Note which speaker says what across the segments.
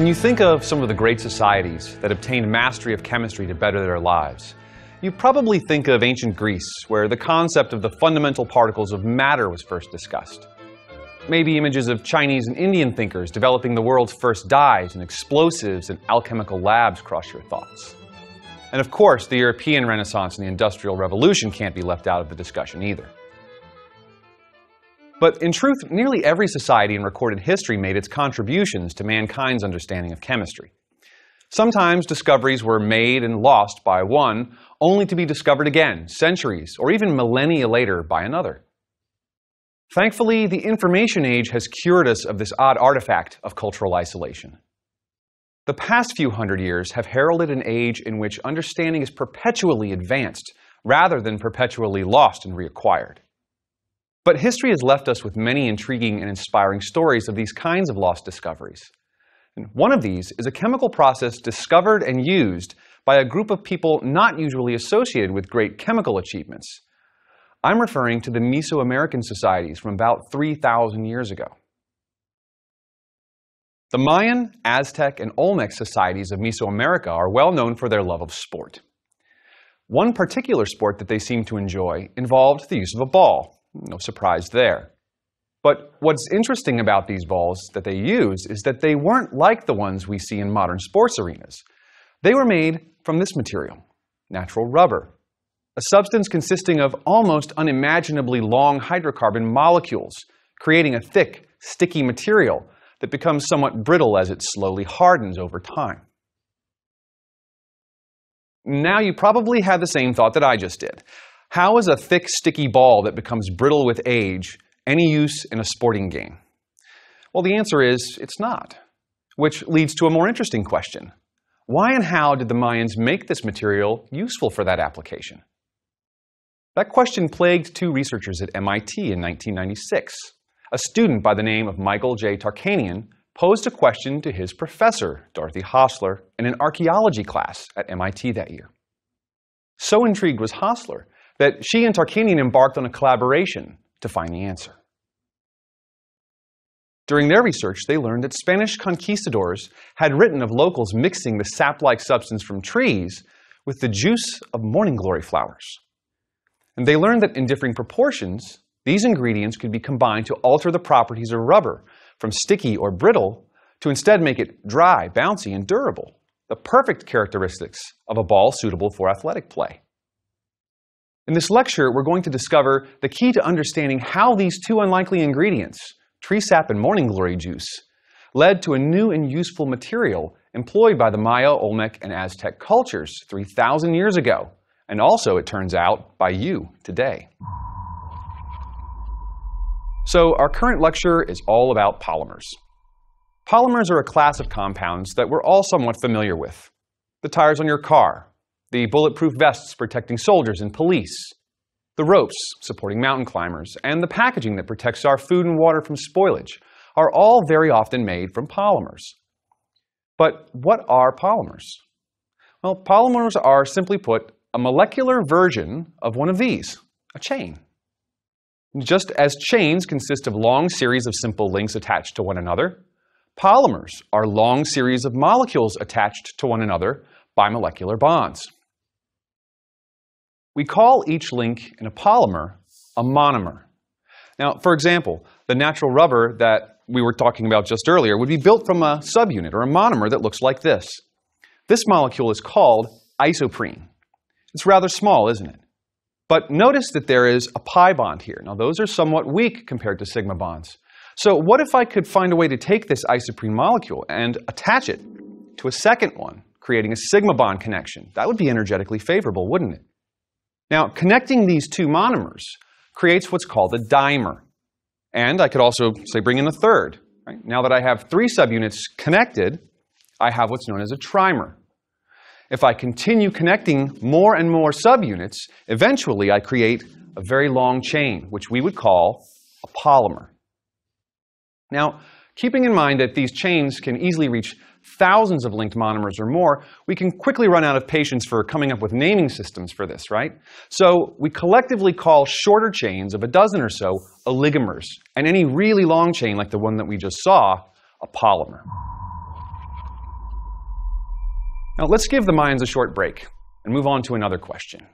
Speaker 1: When you think of some of the great societies that obtained mastery of chemistry to better their lives, you probably think of ancient Greece, where the concept of the fundamental particles of matter was first discussed. Maybe images of Chinese and Indian thinkers developing the world's first dyes and explosives and alchemical labs cross your thoughts. And of course, the European Renaissance and the Industrial Revolution can't be left out of the discussion either. But in truth, nearly every society in recorded history made its contributions to mankind's understanding of chemistry. Sometimes discoveries were made and lost by one, only to be discovered again, centuries or even millennia later, by another. Thankfully, the information age has cured us of this odd artifact of cultural isolation. The past few hundred years have heralded an age in which understanding is perpetually advanced rather than perpetually lost and reacquired. But history has left us with many intriguing and inspiring stories of these kinds of lost discoveries. And one of these is a chemical process discovered and used by a group of people not usually associated with great chemical achievements. I'm referring to the Mesoamerican societies from about 3,000 years ago. The Mayan, Aztec, and Olmec societies of Mesoamerica are well known for their love of sport. One particular sport that they seem to enjoy involved the use of a ball, no surprise there. But what's interesting about these balls that they use is that they weren't like the ones we see in modern sports arenas. They were made from this material, natural rubber, a substance consisting of almost unimaginably long hydrocarbon molecules, creating a thick, sticky material that becomes somewhat brittle as it slowly hardens over time. Now you probably had the same thought that I just did. How is a thick, sticky ball that becomes brittle with age any use in a sporting game? Well, the answer is it's not, which leads to a more interesting question. Why and how did the Mayans make this material useful for that application? That question plagued two researchers at MIT in 1996. A student by the name of Michael J. Tarkanian posed a question to his professor, Dorothy Hosler, in an archaeology class at MIT that year. So intrigued was Hosler that she and Tarkanian embarked on a collaboration to find the answer. During their research, they learned that Spanish conquistadors had written of locals mixing the sap-like substance from trees with the juice of morning glory flowers. And they learned that in differing proportions, these ingredients could be combined to alter the properties of rubber from sticky or brittle to instead make it dry, bouncy, and durable, the perfect characteristics of a ball suitable for athletic play. In this lecture, we're going to discover the key to understanding how these two unlikely ingredients, tree sap and morning glory juice, led to a new and useful material employed by the Maya, Olmec, and Aztec cultures 3,000 years ago, and also, it turns out, by you today. So our current lecture is all about polymers. Polymers are a class of compounds that we're all somewhat familiar with. The tires on your car, the bulletproof vests protecting soldiers and police, the ropes supporting mountain climbers, and the packaging that protects our food and water from spoilage are all very often made from polymers. But what are polymers? Well, polymers are, simply put, a molecular version of one of these, a chain. Just as chains consist of long series of simple links attached to one another, polymers are long series of molecules attached to one another by molecular bonds. We call each link in a polymer a monomer. Now, for example, the natural rubber that we were talking about just earlier would be built from a subunit or a monomer that looks like this. This molecule is called isoprene. It's rather small, isn't it? But notice that there is a pi bond here. Now, those are somewhat weak compared to sigma bonds. So what if I could find a way to take this isoprene molecule and attach it to a second one, creating a sigma bond connection? That would be energetically favorable, wouldn't it? Now, connecting these two monomers creates what's called a dimer. And I could also say bring in a third. Right? Now that I have three subunits connected, I have what's known as a trimer. If I continue connecting more and more subunits, eventually I create a very long chain, which we would call a polymer. Now, keeping in mind that these chains can easily reach thousands of linked monomers or more, we can quickly run out of patience for coming up with naming systems for this, right? So we collectively call shorter chains of a dozen or so oligomers, and any really long chain like the one that we just saw, a polymer. Now let's give the minds a short break and move on to another question.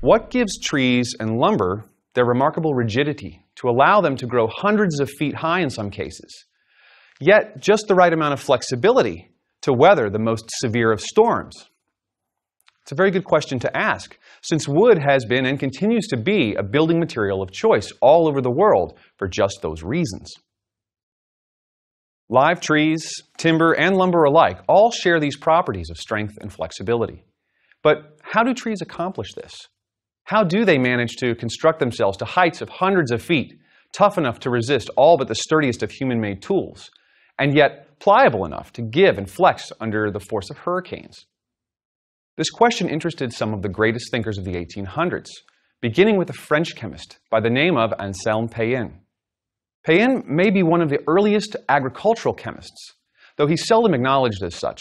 Speaker 1: What gives trees and lumber their remarkable rigidity to allow them to grow hundreds of feet high in some cases, yet just the right amount of flexibility to weather the most severe of storms? It's a very good question to ask, since wood has been and continues to be a building material of choice all over the world for just those reasons. Live trees, timber, and lumber alike all share these properties of strength and flexibility. But how do trees accomplish this? How do they manage to construct themselves to heights of hundreds of feet, tough enough to resist all but the sturdiest of human-made tools, and yet pliable enough to give and flex under the force of hurricanes? This question interested some of the greatest thinkers of the 1800s, beginning with a French chemist by the name of Anselme Payen. Payen may be one of the earliest agricultural chemists, though he's seldom acknowledged as such.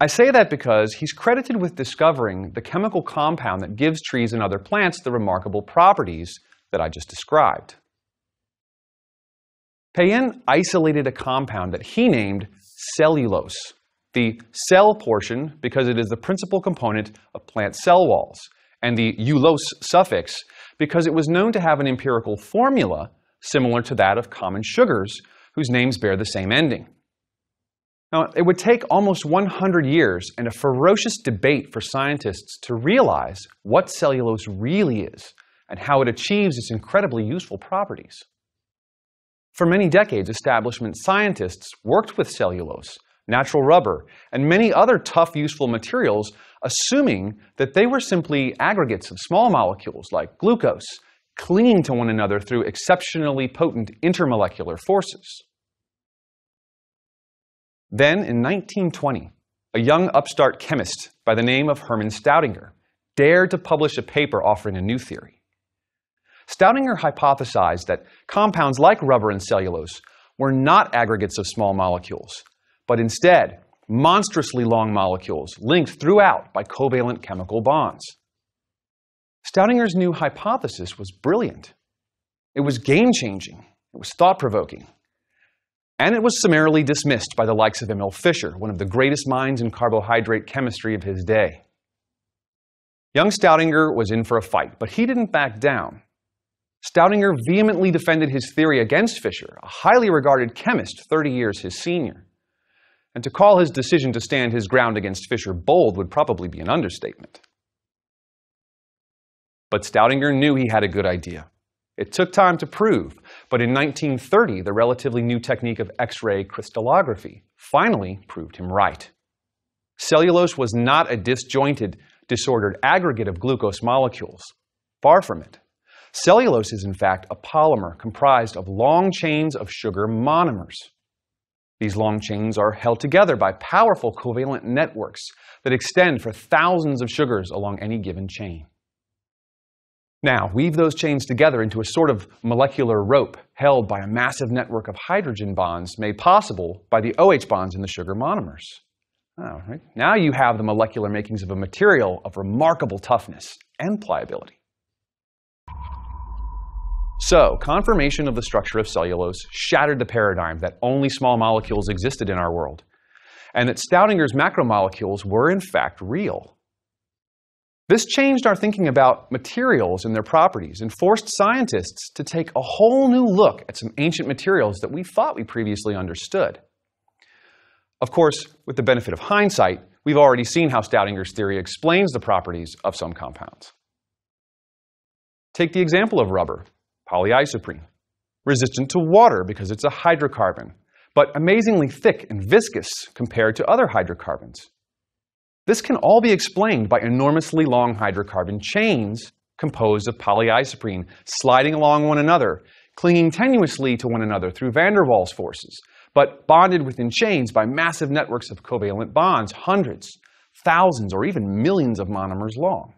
Speaker 1: I say that because he's credited with discovering the chemical compound that gives trees and other plants the remarkable properties that I just described. Payen isolated a compound that he named cellulose, the cell portion because it is the principal component of plant cell walls, and the ulose suffix because it was known to have an empirical formula similar to that of common sugars whose names bear the same ending. Now, it would take almost 100 years and a ferocious debate for scientists to realize what cellulose really is and how it achieves its incredibly useful properties. For many decades, establishment scientists worked with cellulose, natural rubber, and many other tough, useful materials, assuming that they were simply aggregates of small molecules like glucose, clinging to one another through exceptionally potent intermolecular forces. Then, in 1920, a young upstart chemist by the name of Hermann Staudinger dared to publish a paper offering a new theory. Staudinger hypothesized that compounds like rubber and cellulose were not aggregates of small molecules, but instead monstrously long molecules linked throughout by covalent chemical bonds. Staudinger's new hypothesis was brilliant. It was game changing, it was thought provoking, and it was summarily dismissed by the likes of Emil Fischer, one of the greatest minds in carbohydrate chemistry of his day. Young Staudinger was in for a fight, but he didn't back down. Staudinger vehemently defended his theory against Fischer, a highly regarded chemist 30 years his senior. And to call his decision to stand his ground against Fischer bold would probably be an understatement. But Staudinger knew he had a good idea. It took time to prove, but in 1930, the relatively new technique of X-ray crystallography finally proved him right. Cellulose was not a disjointed, disordered aggregate of glucose molecules. Far from it. Cellulose is in fact a polymer comprised of long chains of sugar monomers. These long chains are held together by powerful covalent networks that extend for thousands of sugars along any given chain. Now, weave those chains together into a sort of molecular rope held by a massive network of hydrogen bonds made possible by the OH bonds in the sugar monomers. Now you have the molecular makings of a material of remarkable toughness and pliability. So, confirmation of the structure of cellulose shattered the paradigm that only small molecules existed in our world, and that Staudinger's macromolecules were in fact real. This changed our thinking about materials and their properties and forced scientists to take a whole new look at some ancient materials that we thought we previously understood. Of course, with the benefit of hindsight, we've already seen how Staudinger's theory explains the properties of some compounds. Take the example of rubber, polyisoprene, resistant to water because it's a hydrocarbon, but amazingly thick and viscous compared to other hydrocarbons. This can all be explained by enormously long hydrocarbon chains composed of polyisoprene sliding along one another, clinging tenuously to one another through van der Waals forces, but bonded within chains by massive networks of covalent bonds, hundreds, thousands, or even millions of monomers long.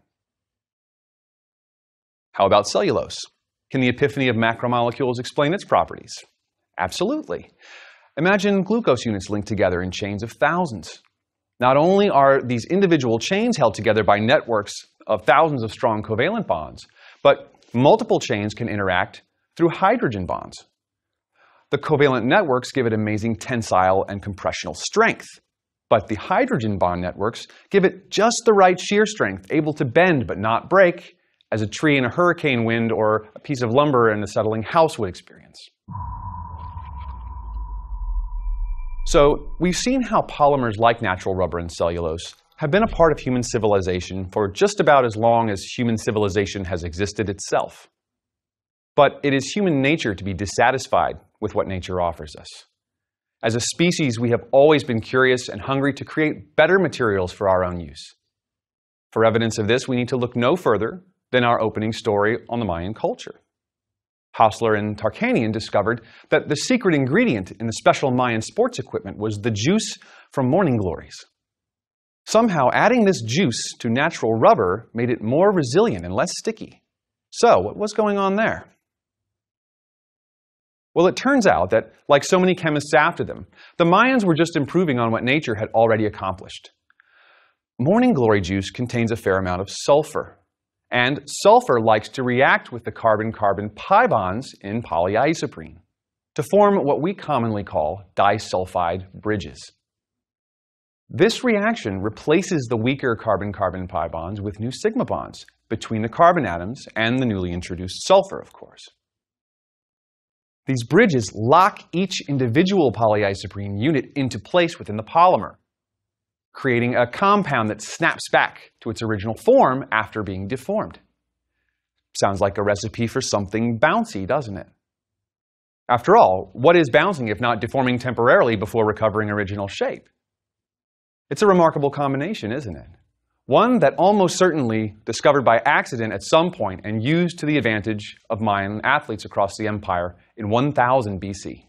Speaker 1: How about cellulose? Can the epiphany of macromolecules explain its properties? Absolutely. Imagine glucose units linked together in chains of thousands. Not only are these individual chains held together by networks of thousands of strong covalent bonds, but multiple chains can interact through hydrogen bonds. The covalent networks give it amazing tensile and compressional strength. but the hydrogen bond networks give it just the right shear strength, able to bend but not break, as a tree in a hurricane wind or a piece of lumber in a settling house would experience. So, we've seen how polymers like natural rubber and cellulose have been a part of human civilization for just about as long as human civilization has existed itself. But it is human nature to be dissatisfied with what nature offers us. As a species, we have always been curious and hungry to create better materials for our own use. For evidence of this, we need to look no further than our opening story on the Mayan culture. Hosler and Tarkanian discovered that the secret ingredient in the special Mayan sports equipment was the juice from morning glories. Somehow, adding this juice to natural rubber made it more resilient and less sticky. So, what was going on there? Well, it turns out that, like so many chemists after them, the Mayans were just improving on what nature had already accomplished. Morning glory juice contains a fair amount of sulfur, and sulfur likes to react with the carbon-carbon pi bonds in polyisoprene to form what we commonly call disulfide bridges. This reaction replaces the weaker carbon-carbon pi bonds with new sigma bonds between the carbon atoms and the newly introduced sulfur, of course. These bridges lock each individual polyisoprene unit into place within the polymer, creating a compound that snaps back to its original form after being deformed. Sounds like a recipe for something bouncy, doesn't it? After all, what is bouncing if not deforming temporarily before recovering original shape? It's a remarkable combination, isn't it? One that almost certainly discovered by accident at some point and used to the advantage of Mayan athletes across the empire in 1000 BC.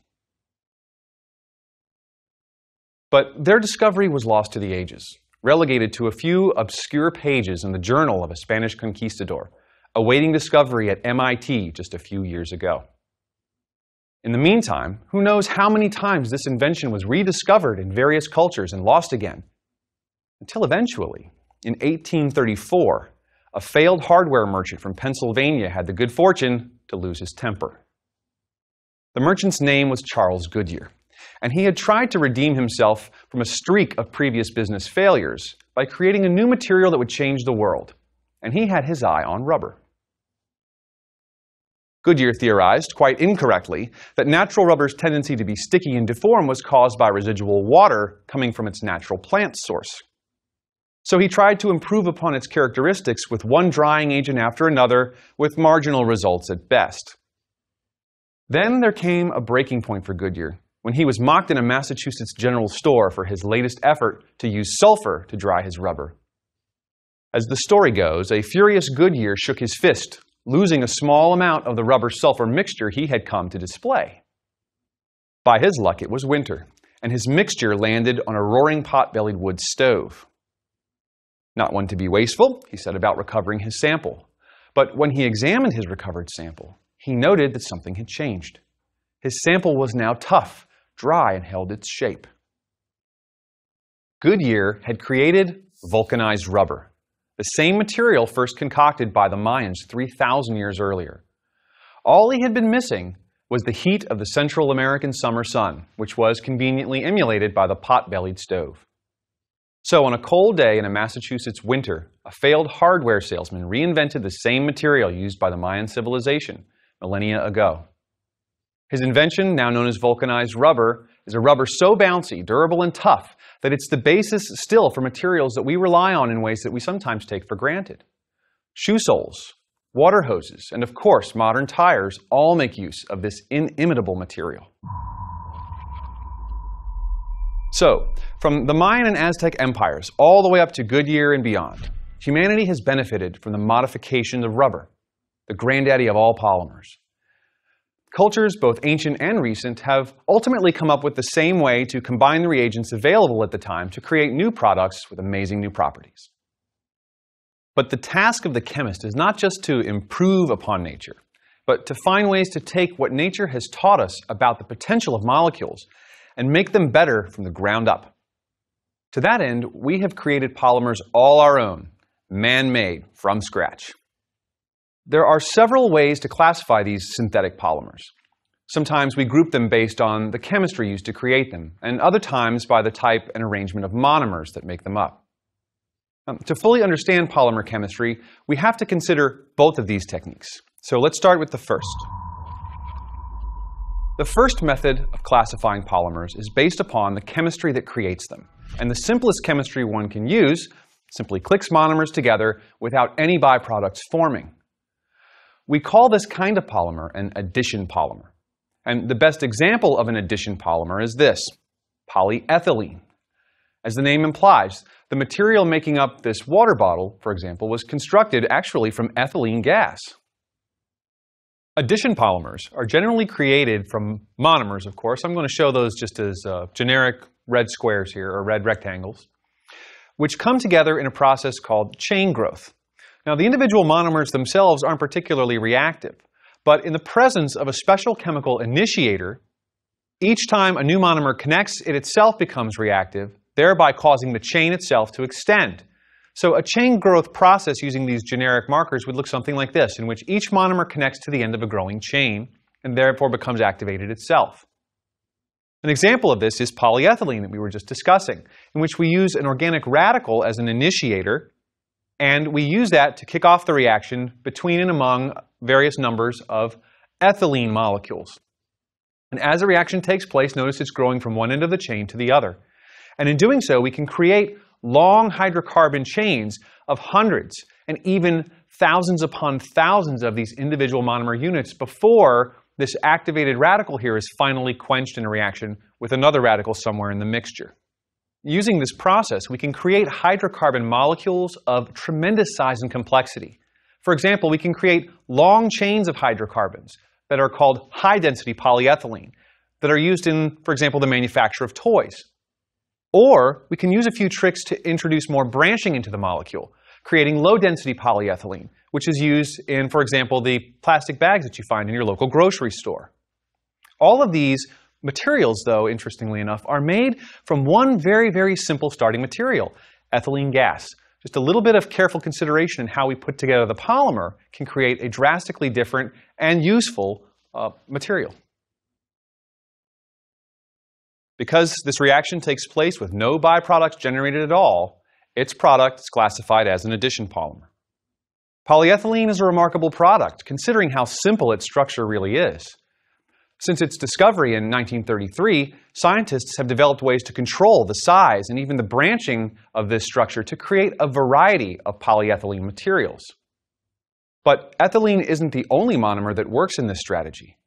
Speaker 1: But their discovery was lost to the ages, relegated to a few obscure pages in the journal of a Spanish conquistador, awaiting discovery at MIT just a few years ago. In the meantime, who knows how many times this invention was rediscovered in various cultures and lost again, until eventually in 1834, a failed hardware merchant from Pennsylvania had the good fortune to lose his temper. The merchant's name was Charles Goodyear, and he had tried to redeem himself from a streak of previous business failures by creating a new material that would change the world, and he had his eye on rubber. Goodyear theorized, quite incorrectly, that natural rubber's tendency to be sticky and deform was caused by residual water coming from its natural plant source. So he tried to improve upon its characteristics with one drying agent after another, with marginal results at best. Then there came a breaking point for Goodyear when he was mocked in a Massachusetts general store for his latest effort to use sulfur to dry his rubber. As the story goes, a furious Goodyear shook his fist, losing a small amount of the rubber sulfur mixture he had come to display. By his luck, it was winter, and his mixture landed on a roaring pot-bellied wood stove. Not one to be wasteful, he set about recovering his sample. But when he examined his recovered sample, he noted that something had changed. His sample was now tough, dry, and held its shape. Goodyear had created vulcanized rubber, the same material first concocted by the Mayans 3,000 years earlier. All he had been missing was the heat of the Central American summer sun, which was conveniently emulated by the pot-bellied stove. So, on a cold day in a Massachusetts winter, a failed hardware salesman reinvented the same material used by the Mayan civilization millennia ago. His invention, now known as vulcanized rubber, is a rubber so bouncy, durable, and tough that it's the basis still for materials that we rely on in ways that we sometimes take for granted. Shoe soles, water hoses, and of course, modern tires all make use of this inimitable material. So, from the Mayan and Aztec empires all the way up to Goodyear and beyond, humanity has benefited from the modification of rubber, the granddaddy of all polymers. Cultures, both ancient and recent, have ultimately come up with the same way to combine the reagents available at the time to create new products with amazing new properties. But the task of the chemist is not just to improve upon nature, but to find ways to take what nature has taught us about the potential of molecules and make them better from the ground up. To that end, we have created polymers all our own, man-made, from scratch. There are several ways to classify these synthetic polymers. Sometimes we group them based on the chemistry used to create them, and other times by the type and arrangement of monomers that make them up. Um, to fully understand polymer chemistry, we have to consider both of these techniques. So let's start with the first. The first method of classifying polymers is based upon the chemistry that creates them. And the simplest chemistry one can use simply clicks monomers together without any byproducts forming. We call this kind of polymer an addition polymer. And the best example of an addition polymer is this, polyethylene. As the name implies, the material making up this water bottle, for example, was constructed actually from ethylene gas. Addition polymers are generally created from monomers, of course. I'm going to show those just as uh, generic red squares here, or red rectangles, which come together in a process called chain growth. Now, the individual monomers themselves aren't particularly reactive, but in the presence of a special chemical initiator, each time a new monomer connects, it itself becomes reactive, thereby causing the chain itself to extend. So a chain growth process using these generic markers would look something like this, in which each monomer connects to the end of a growing chain and therefore becomes activated itself. An example of this is polyethylene that we were just discussing, in which we use an organic radical as an initiator, and we use that to kick off the reaction between and among various numbers of ethylene molecules. And as the reaction takes place, notice it's growing from one end of the chain to the other. And in doing so, we can create long hydrocarbon chains of hundreds and even thousands upon thousands of these individual monomer units before this activated radical here is finally quenched in a reaction with another radical somewhere in the mixture. Using this process, we can create hydrocarbon molecules of tremendous size and complexity. For example, we can create long chains of hydrocarbons that are called high-density polyethylene that are used in, for example, the manufacture of toys. Or we can use a few tricks to introduce more branching into the molecule, creating low-density polyethylene, which is used in, for example, the plastic bags that you find in your local grocery store. All of these materials, though, interestingly enough, are made from one very, very simple starting material, ethylene gas. Just a little bit of careful consideration in how we put together the polymer can create a drastically different and useful uh, material. Because this reaction takes place with no byproducts generated at all, its product is classified as an addition polymer. Polyethylene is a remarkable product, considering how simple its structure really is. Since its discovery in 1933, scientists have developed ways to control the size and even the branching of this structure to create a variety of polyethylene materials. But ethylene isn't the only monomer that works in this strategy.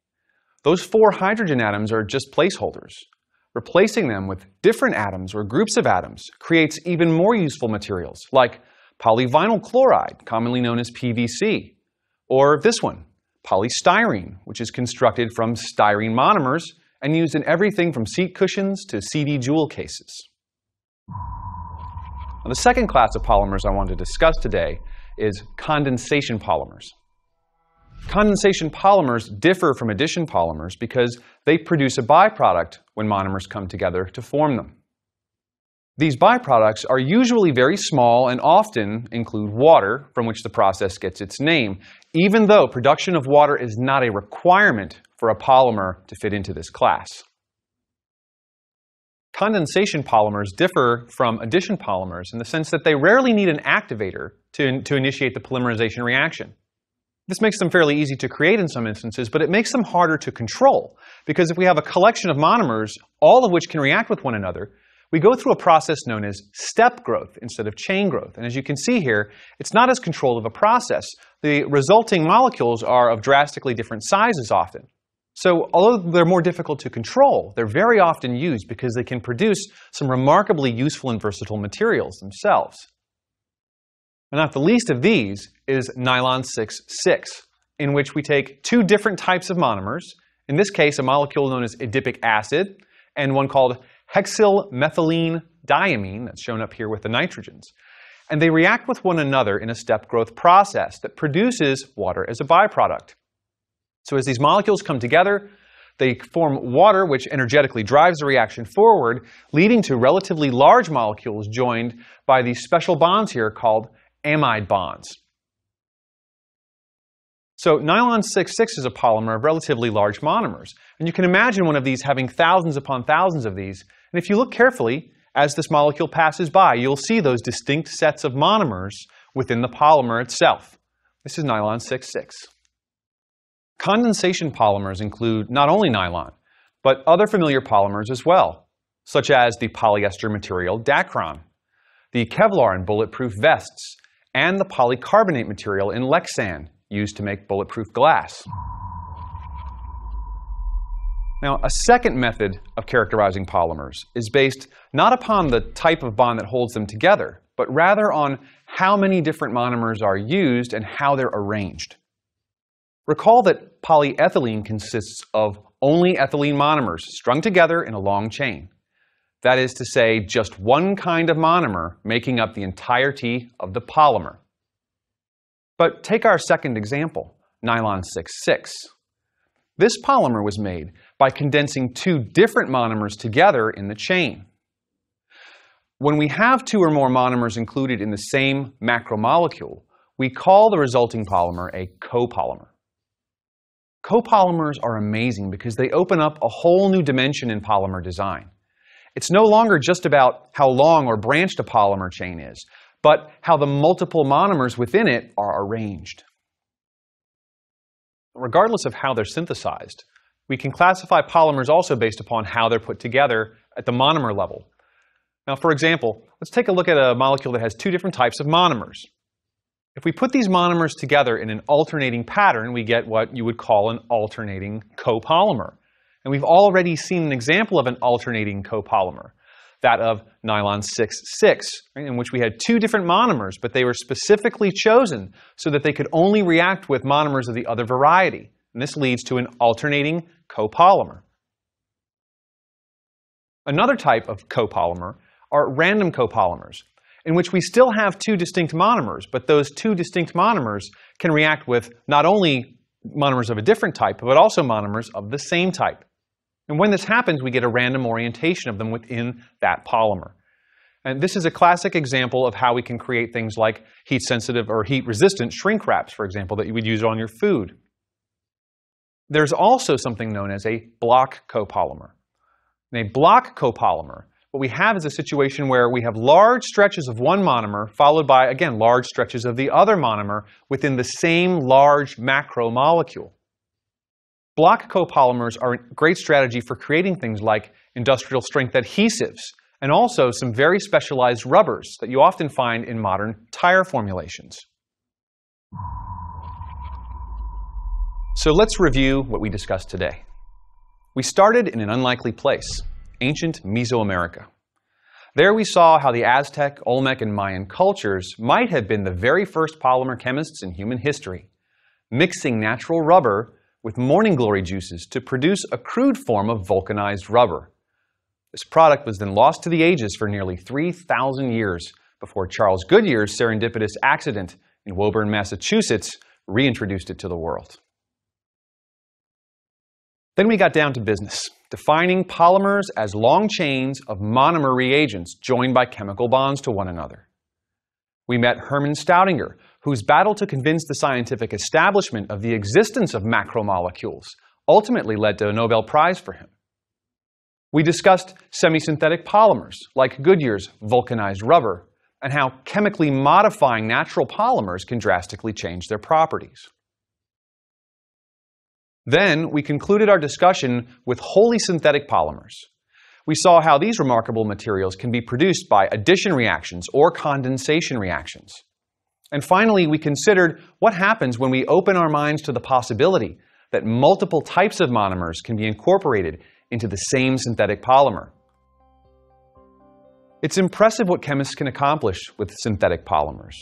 Speaker 1: Those four hydrogen atoms are just placeholders. Replacing them with different atoms or groups of atoms creates even more useful materials, like polyvinyl chloride, commonly known as PVC, or this one, polystyrene, which is constructed from styrene monomers and used in everything from seat cushions to CD jewel cases. Now, the second class of polymers I want to discuss today is condensation polymers. Condensation polymers differ from addition polymers because they produce a byproduct when monomers come together to form them. These byproducts are usually very small and often include water, from which the process gets its name, even though production of water is not a requirement for a polymer to fit into this class. Condensation polymers differ from addition polymers in the sense that they rarely need an activator to, to initiate the polymerization reaction. This makes them fairly easy to create in some instances, but it makes them harder to control. Because if we have a collection of monomers, all of which can react with one another, we go through a process known as step growth instead of chain growth. And as you can see here, it's not as controlled of a process. The resulting molecules are of drastically different sizes often. So although they're more difficult to control, they're very often used because they can produce some remarkably useful and versatile materials themselves. And not the least of these is nylon 6,6, in which we take two different types of monomers, in this case a molecule known as adipic acid, and one called hexamethylene diamine, that's shown up here with the nitrogens. And they react with one another in a step growth process that produces water as a byproduct. So as these molecules come together, they form water, which energetically drives the reaction forward, leading to relatively large molecules joined by these special bonds here called amide bonds. So nylon 6,6 is a polymer of relatively large monomers. And you can imagine one of these having thousands upon thousands of these. And if you look carefully, as this molecule passes by, you'll see those distinct sets of monomers within the polymer itself. This is nylon 6,6. Condensation polymers include not only nylon, but other familiar polymers as well, such as the polyester material Dacron, the Kevlar in bulletproof vests, and the polycarbonate material in Lexan, used to make bulletproof glass. Now, a second method of characterizing polymers is based not upon the type of bond that holds them together, but rather on how many different monomers are used and how they're arranged. Recall that polyethylene consists of only ethylene monomers strung together in a long chain. That is to say, just one kind of monomer making up the entirety of the polymer. But take our second example, nylon 6,6. This polymer was made by condensing two different monomers together in the chain. When we have two or more monomers included in the same macromolecule, we call the resulting polymer a copolymer. Copolymers are amazing because they open up a whole new dimension in polymer design. It's no longer just about how long or branched a polymer chain is, but how the multiple monomers within it are arranged. Regardless of how they're synthesized, we can classify polymers also based upon how they're put together at the monomer level. Now, for example, let's take a look at a molecule that has two different types of monomers. If we put these monomers together in an alternating pattern, we get what you would call an alternating copolymer. And we've already seen an example of an alternating copolymer that of nylon 6,6, right, in which we had two different monomers, but they were specifically chosen so that they could only react with monomers of the other variety. And this leads to an alternating copolymer. Another type of copolymer are random copolymers, in which we still have two distinct monomers, but those two distinct monomers can react with not only monomers of a different type, but also monomers of the same type. And when this happens, we get a random orientation of them within that polymer. And this is a classic example of how we can create things like heat-sensitive or heat-resistant shrink wraps, for example, that you would use on your food. There's also something known as a block copolymer. In a block copolymer, what we have is a situation where we have large stretches of one monomer followed by, again, large stretches of the other monomer within the same large macromolecule. Block copolymers are a great strategy for creating things like industrial strength adhesives and also some very specialized rubbers that you often find in modern tire formulations. So let's review what we discussed today. We started in an unlikely place, ancient Mesoamerica. There we saw how the Aztec, Olmec, and Mayan cultures might have been the very first polymer chemists in human history, mixing natural rubber with morning glory juices to produce a crude form of vulcanized rubber. This product was then lost to the ages for nearly 3,000 years before Charles Goodyear's serendipitous accident in Woburn, Massachusetts reintroduced it to the world. Then we got down to business, defining polymers as long chains of monomer reagents joined by chemical bonds to one another. We met Hermann Staudinger, whose battle to convince the scientific establishment of the existence of macromolecules ultimately led to a Nobel Prize for him. We discussed semi-synthetic polymers, like Goodyear's vulcanized rubber, and how chemically modifying natural polymers can drastically change their properties. Then we concluded our discussion with wholly synthetic polymers. We saw how these remarkable materials can be produced by addition reactions or condensation reactions. And finally, we considered what happens when we open our minds to the possibility that multiple types of monomers can be incorporated into the same synthetic polymer. It's impressive what chemists can accomplish with synthetic polymers.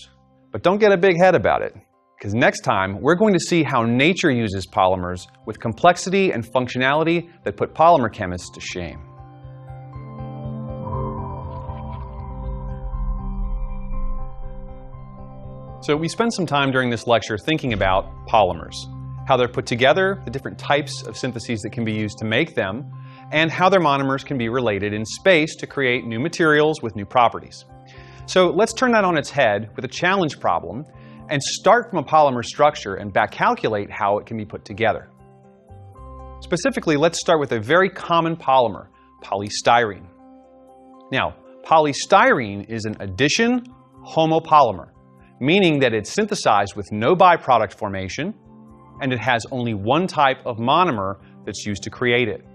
Speaker 1: But don't get a big head about it, because next time we're going to see how nature uses polymers with complexity and functionality that put polymer chemists to shame. So we spent some time during this lecture thinking about polymers, how they're put together, the different types of syntheses that can be used to make them, and how their monomers can be related in space to create new materials with new properties. So let's turn that on its head with a challenge problem and start from a polymer structure and back calculate how it can be put together. Specifically, let's start with a very common polymer, polystyrene. Now, polystyrene is an addition homopolymer, meaning that it's synthesized with no byproduct formation and it has only one type of monomer that's used to create it.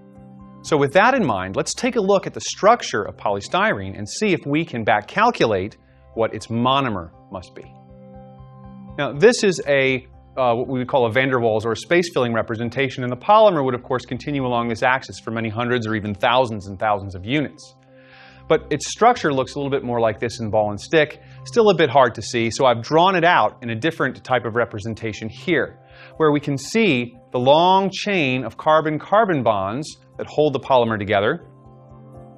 Speaker 1: So with that in mind, let's take a look at the structure of polystyrene and see if we can back calculate what its monomer must be. Now, this is a uh, what we would call a van der Waals or a space-filling representation, and the polymer would, of course, continue along this axis for many hundreds or even thousands and thousands of units. But its structure looks a little bit more like this in ball and stick, still a bit hard to see, so I've drawn it out in a different type of representation here, where we can see the long chain of carbon-carbon bonds that hold the polymer together,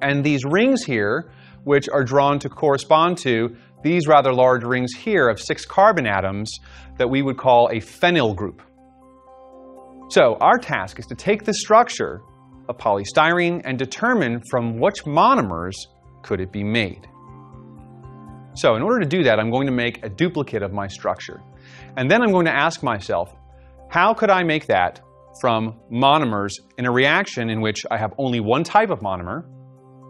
Speaker 1: and these rings here, which are drawn to correspond to these rather large rings here of six carbon atoms that we would call a phenyl group. So our task is to take the structure of polystyrene and determine from which monomers could it be made. So in order to do that, I'm going to make a duplicate of my structure. And then I'm going to ask myself, how could I make that from monomers in a reaction in which I have only one type of monomer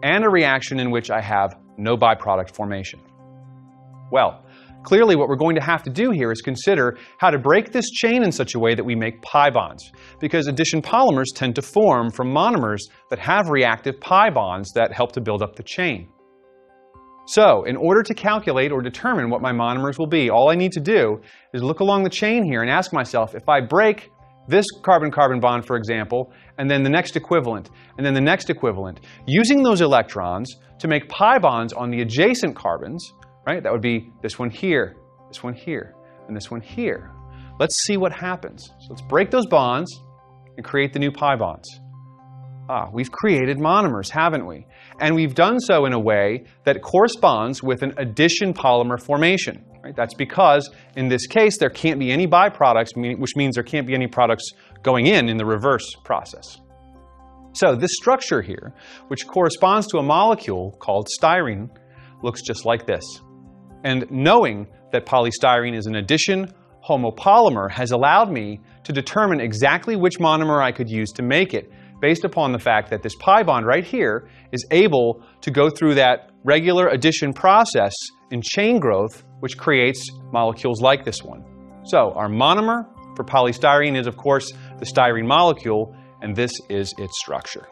Speaker 1: and a reaction in which I have no byproduct formation? Well, clearly what we're going to have to do here is consider how to break this chain in such a way that we make pi bonds, because addition polymers tend to form from monomers that have reactive pi bonds that help to build up the chain. So, in order to calculate or determine what my monomers will be, all I need to do is look along the chain here and ask myself, if I break this carbon-carbon bond, for example, and then the next equivalent, and then the next equivalent, using those electrons to make pi bonds on the adjacent carbons, right? That would be this one here, this one here, and this one here. Let's see what happens. So let's break those bonds and create the new pi bonds. Ah, we've created monomers, haven't we? And we've done so in a way that corresponds with an addition polymer formation. Right? That's because, in this case, there can't be any byproducts, which means there can't be any products going in in the reverse process. So this structure here, which corresponds to a molecule called styrene, looks just like this. And knowing that polystyrene is an addition homopolymer has allowed me to determine exactly which monomer I could use to make it based upon the fact that this pi bond right here is able to go through that regular addition process in chain growth, which creates molecules like this one. So our monomer for polystyrene is, of course, the styrene molecule, and this is its structure.